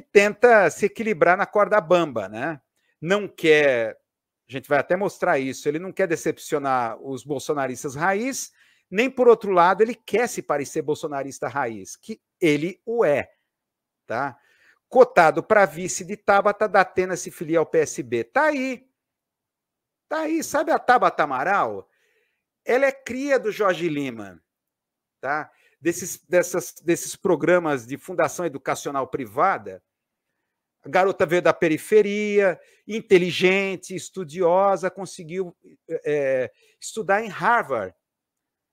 ele tenta se equilibrar na corda bamba, né? Não quer, a gente vai até mostrar isso, ele não quer decepcionar os bolsonaristas raiz, nem por outro lado, ele quer se parecer bolsonarista raiz, que ele o é, tá? Cotado para vice de Tabata da Atena se filia ao PSB. Tá aí. Tá aí, sabe a Tabata Amaral? Ela é cria do Jorge Lima, tá? Desses, dessas, desses programas de fundação educacional privada. A garota veio da periferia, inteligente, estudiosa, conseguiu é, estudar em Harvard.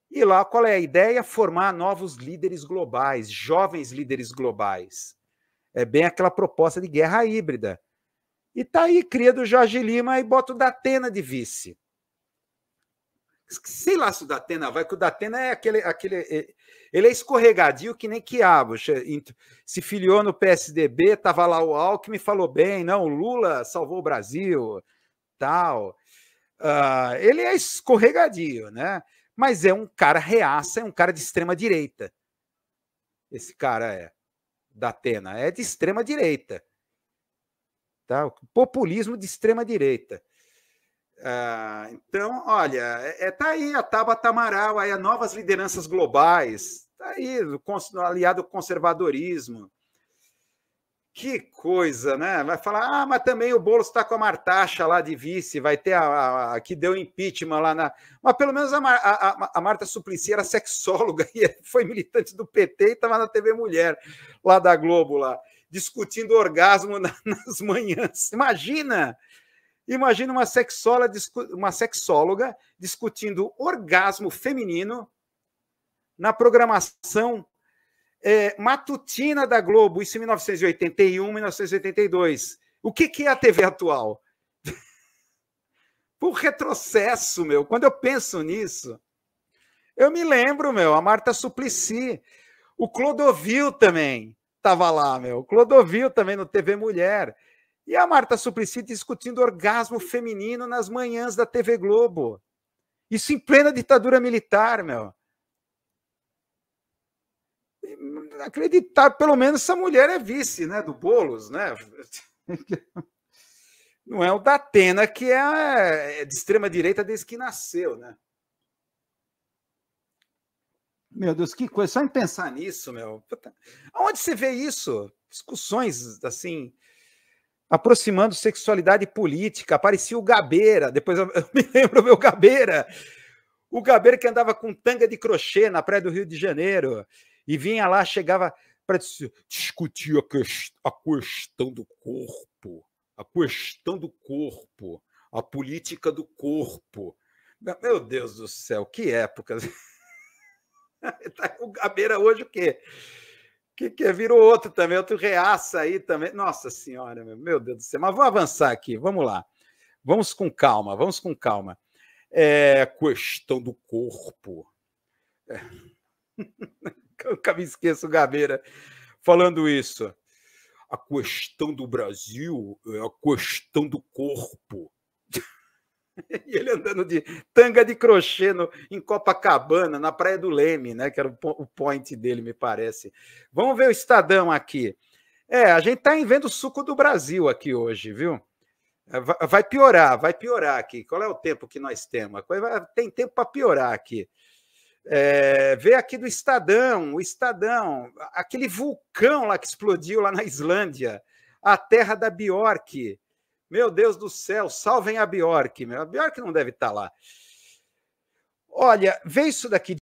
E lá qual é a ideia? Formar novos líderes globais, jovens líderes globais. É bem aquela proposta de guerra híbrida. E tá aí, cria do Jorge Lima e bota o Datena de vice. Sei lá se o Datena vai, que o Datena é aquele, aquele. Ele é escorregadio que nem quiabo. Se filiou no PSDB, estava lá o Alckmin, falou bem, não, o Lula salvou o Brasil, tal. Uh, ele é escorregadio, né? Mas é um cara reaça, é um cara de extrema direita. Esse cara é da é de extrema direita. Tá? Populismo de extrema direita. Ah, então, olha, é, é, tá aí a Tabata Amaral, aí as novas lideranças globais, tá aí, aliado ao conservadorismo. Que coisa, né? Vai falar, ah, mas também o Boulos está com a Martaxa lá de vice, vai ter a, a, a, que deu impeachment lá na. Mas pelo menos a, a, a Marta Suplicy era sexóloga e foi militante do PT e estava na TV Mulher, lá da Globo, lá, discutindo orgasmo na, nas manhãs. Imagina! Imagina uma sexóloga, uma sexóloga discutindo orgasmo feminino na programação é, matutina da Globo, isso em 1981, 1982. O que, que é a TV atual? Por retrocesso, meu. Quando eu penso nisso, eu me lembro, meu, a Marta Suplicy, o Clodovil também estava lá, meu. O Clodovil também no TV Mulher. E a Marta Suplicy discutindo orgasmo feminino nas manhãs da TV Globo. Isso em plena ditadura militar, meu acreditar, pelo menos essa mulher é vice, né, do Bolos, né? Não é o da Atena que é, é de extrema direita desde que nasceu, né? Meu Deus, que coisa! Só em pensar nisso, meu. Aonde você vê isso? Discussões assim, aproximando sexualidade política. Aparecia o Gabeira, depois eu, eu me lembro meu Gabeira. O Gabeira que andava com tanga de crochê na praia do Rio de Janeiro e vinha lá, chegava para discutir a, que, a questão do corpo, a questão do corpo, a política do corpo. Meu Deus do céu, que época! Tá o Gabeira hoje o quê? Que, que virou outro também, outro reaça aí também. Nossa Senhora, meu Deus do céu. Mas vamos avançar aqui, vamos lá. Vamos com calma, vamos com calma. É, questão do corpo. É. Nunca me esqueço Gabeira falando isso. A questão do Brasil é a questão do corpo. e ele andando de tanga de crochê no, em Copacabana, na Praia do Leme, né? Que era o, o point dele, me parece. Vamos ver o Estadão aqui. É, a gente está vendo o suco do Brasil aqui hoje, viu? É, vai piorar, vai piorar aqui. Qual é o tempo que nós temos? Tem tempo para piorar aqui. É, vê aqui do Estadão, o Estadão, aquele vulcão lá que explodiu lá na Islândia, a terra da Bjork. Meu Deus do céu, salvem a Bjork. A Bjork não deve estar lá. Olha, vê isso daqui.